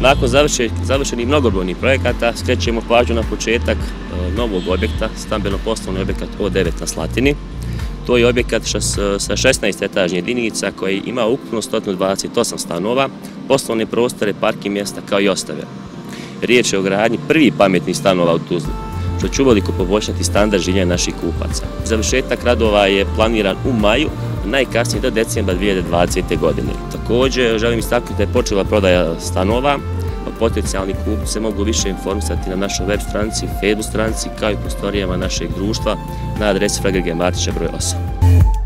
nakon završenih mnogobrojnih projekata skrećemo pažnju na početak e, novog objekta, stambeno-poslovni objekat O9 na Slatini. To je objekat sa 16 etažnje jedinica koji ima ukupno 128 stanova, poslovne prostore, parki mjesta kao i ostave. Riječ je o gradnji prvi pametnih stanova u Tuzli, što će uveliko poboljšati standard življenja naših kupaca. Završetak radova je planiran u maju, najkasnije do decembra 2020. godine. Također želim istaknuti da je počela prodaja stanova, potencijalni kupci se mogu više informisati na našoj web stranici, Facebook stranici kao i prostorijama našeg društva na adresi Fragrige Martića broj 8.